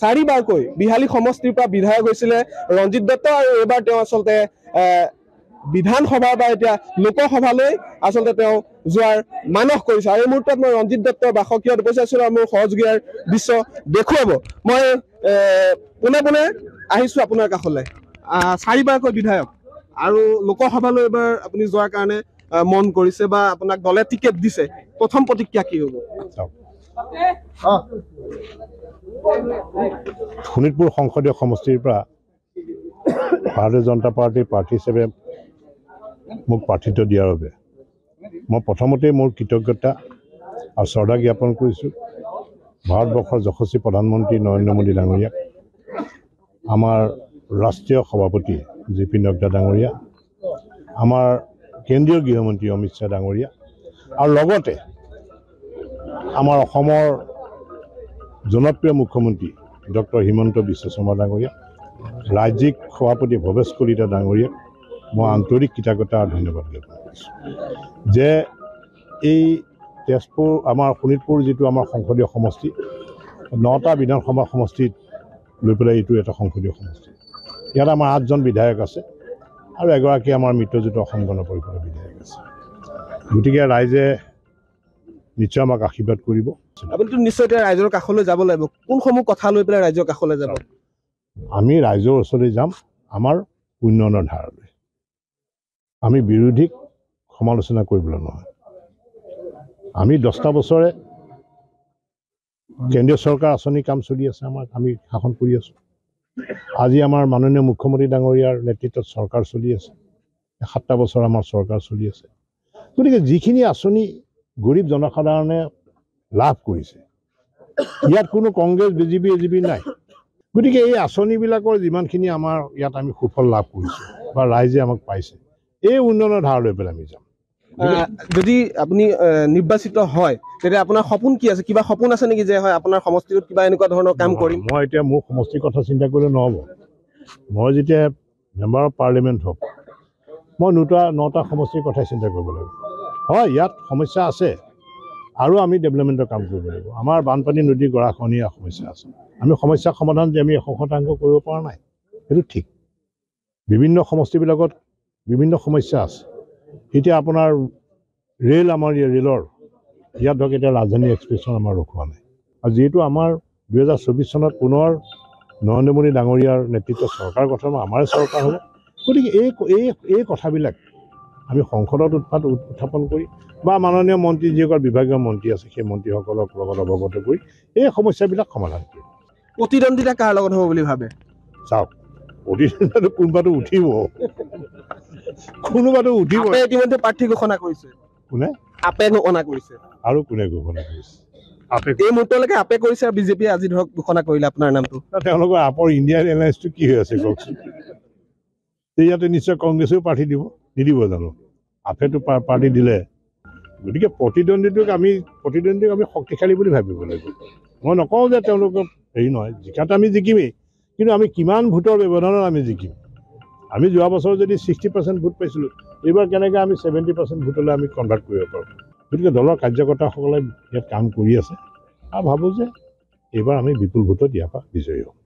চাৰিবাৰকৈ বিহালী সমষ্টিৰ পৰা বিধায়ক হৈছিলে ৰঞ্জিত দত্ত আৰু এইবাৰ তেওঁ আচলতে বিধানসভাৰ পৰা এতিয়া লোকসভালৈ আচলতে তেওঁ যোৱাৰ মানস কৰিছে। আৰু এই মুহূৰ্তত মই ৰঞ্জিত দত্তৰ বাসগৃহত উপস্থিত আছো আৰু মোৰ সহযোগী আৰু দৃশ্য দেখুৱাব। মই পোনে পোনে আহিছো আপোনাৰ কাষলৈ। চাৰিবাৰকৈ বিধায়ক আৰু লোকসভালৈ এবাৰ আপুনি যোৱাৰ কাৰণে মন কৰিছে বা আপোনাক দলে টিকেট দিছে। প্ৰথম প্ৰতিক্ৰিয়া কি হ'ব? শোণিতপুৰ সংসদীয় সমষ্টিৰ পৰা ভাৰতীয় জনতা পাৰ্টীৰ প্ৰাৰ্থী হিচাপে মোক প্ৰাৰ্থিত্ব দিয়াৰ বাবে মই প্ৰথমতেই মোৰ কৃতজ্ঞতা আৰু শ্ৰদ্ধা জ্ঞাপন কৰিছোঁ ভাৰতবৰ্ষৰ যশস্বী প্ৰধানমন্ত্ৰী নৰেন্দ্ৰ মোদী ডাঙৰীয়াক আমাৰ ৰাষ্ট্ৰীয় সভাপতি জে পি নড্ডা ডাঙৰীয়া আমাৰ কেন্দ্ৰীয় গৃহমন্ত্ৰী অমিত শ্বাহ ডাঙৰীয়া আৰু লগতে আমাৰ অসমৰ জনপ্ৰিয় মুখ্যমন্ত্ৰী ডক্টৰ হিমন্ত বিশ্ব শৰ্মা ডাঙৰীয়া ৰাজ্যিক সভাপতি ভৱেশ কলিতা ডাঙৰীয়াক মই আন্তৰিক কৃতজ্ঞতা আৰু ধন্যবাদ জ্ঞাপন কৰিছোঁ। যে এই তেজপুৰ আমাৰ শোণিতপুৰ যিটো আমাৰ সংসদীয় সমষ্টি নটা বিধানসভা সমষ্টিত লৈ পেলাই এইটো এটা সংসদীয় সমষ্টি। ইয়াত আমাৰ আঠজন বিধায়ক আছে আৰু এগৰাকী আমাৰ মিত্ৰজোঁট অসম গণ পৰিষদৰ বিধায়ক আছে। গতিকে ৰাইজে নিশ্চয় আমাক আশীৰ্বাদ কৰিব। আপুনিতো নিশ্চয় এতিয়া ৰাইজৰ কাষলৈ যাব লাগিব। কোনসমূহ কথা লৈ পেলাই ৰাইজৰ কাষলৈ যাব? আমি ৰাইজৰ ওচৰলৈ যাম আমাৰ উন্নয়নৰ ধাৰালৈ। আমি বিৰোধীক সমালোচনা কৰিবলৈ নহয়। আমি দহটা বছৰে কেন্দ্ৰীয় চৰকাৰ আঁচনি কাম চলি আছে আমাৰ আমি শাসন কৰি আছোঁ। আজি আমাৰ মাননীয় মুখ্যমন্ত্ৰী ডাঙৰীয়াৰ নেতৃত্বত চৰকাৰ চলি আছে। সাতটা বছৰ আমাৰ চৰকাৰ চলি আছে। গতিকে যিখিনি আঁচনি গৰীব জনসাধাৰণে লাভ কৰিছে। ইয়াত কোনো কংগ্ৰেছ বিজেপি এজিপি নাই। গতিকে এই আঁচনিবিলাকৰ যিমানখিনি আমাৰ ইয়াত আমি সুফল লাভ কৰিছোঁ বা ৰাইজে আমাক পাইছে এই উন্নয়নৰ ধাৰা লৈ পেলাই আমি যাম। যদি আপুনি নিৰ্বাচিত হয় তেতিয়া আপোনাৰ সপোন কি আছে? কিবা সপোন আছে নেকি যে হয় আপোনাৰ সমষ্টিটোত কিবা এনেকুৱা ধৰণৰ কাম কৰিম? মই এতিয়া মোৰ সমষ্টিৰ কথা চিন্তা কৰিলে নহ'ব। মই যেতিয়া মেম্বাৰ অফ পাৰ্লিমেণ্ট হ'ম মই নটা নটা সমষ্টিৰ কথাই চিন্তা কৰিব লাগিব। হয় ইয়াত সমস্যা আছে। আৰু আমি ডেভেলপমেণ্টৰ কাম কৰিব লাগিব। আমাৰ বানপানী নদী গৰাখহনীয়া সমস্যা আছে। আমি সমস্যাৰ সমাধান যে আমি এশ শতাংশ কৰিব পৰা নাই সেইটো ঠিক। বিভিন্ন সমষ্টিবিলাকত বিভিন্ন সমস্যা আছে। এতিয়া আপোনাৰ ৰেল আমাৰ ৰেলৰ ইয়াত ধৰক এতিয়া ৰাজধানী এক্সপ্ৰেছন আমাৰ ৰখোৱা নাই। আৰু যিহেতু আমাৰ দুহেজাৰ চৌবিছ চনত পুনৰ নৰেন্দ্ৰ মোদী ডাঙৰীয়াৰ নেতৃত্বত চৰকাৰ গঠন আমাৰে চৰকাৰ হ'ব। গতিকে এই এই কথাবিলাক আমি সংসদত উৎপাত উত্থাপন কৰি বা মাননীয় মন্ত্ৰী যিসকল বিভাগীয় মন্ত্ৰী আছে সেই মন্ত্ৰীসকলক লগত অৱগত কৰি এই সমস্যাবিলাক সমাধান কৰিম প্ৰতিদ্বন্দ্বিতা কাৰ লগত হ'ব বুলি ভাবে? চাওক প্ৰতিদিনটো কোনোবাটো উঠিব। কোনোবাটো উঠিব। আপে ইতিমধ্যে প্ৰাৰ্থী ঘোষণা কৰিছে। কোনে? আপে ঘোষণা কৰিছে। আৰু কোনে ঘোষণা কৰিছে? আপে এই মুহূৰ্তলৈকে আপে কৰিছে আৰু বিজেপিয়ে আজি ধৰক ঘোষণা কৰিলে আপোনাৰ নামটো। তেওঁলোকৰ আপৰ ইণ্ডিয়ান এলায়েন্সটো কি হৈ আছে কওকচোন? ইয়াতে নিশ্চয় কংগ্ৰেছেও প্ৰাৰ্থী দিব। নিদিব জানো? আপেটো পা- প্ৰাৰ্থী দিলে। গতিকে প্ৰতিদ্বন্দ্বীটোক আমি প্ৰতিদ্বন্দ্বীক আমি শক্তিশালী বুলি ভাবিব লাগিব। মই নকওঁ যে তেওঁলোকক হেৰি নহয় জিকাত আমি জিকিমেই। কিন্তু আমি কিমান ভোটৰ ব্যৱধানত আমি জিকিম? আমি যোৱা বছৰ যদি ছিক্সটি পাৰ্চেণ্ট ভোট পাইছিলোঁ এইবাৰ কেনেকৈ আমি ছেভেণ্টি পাৰ্চেণ্ট ভোটলৈ আমি কনভাৰ্ট কৰিব পাৰোঁ? গতিকে দলৰ কাৰ্যকৰ্তাসকলে ইয়াত কাম কৰি আছে। আৰু ভাবোঁ যে এইবাৰ আমি বিপুল ভোটত ইয়াৰ পৰা বিজয়ী হ'ম।